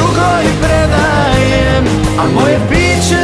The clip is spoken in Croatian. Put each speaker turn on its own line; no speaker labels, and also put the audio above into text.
drugoj predajem, a moje biće